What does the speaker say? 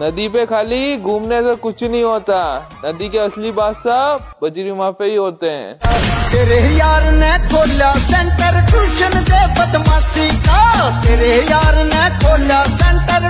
नदी पे खाली घूमने से कुछ नहीं होता। नदी के असली बादशाह बजरी माफे ही होते हैं। तेरे यार ने खोला सेंटर ट्यूशन दे बदमाशी का। तेरे यार ने खोला सेंटर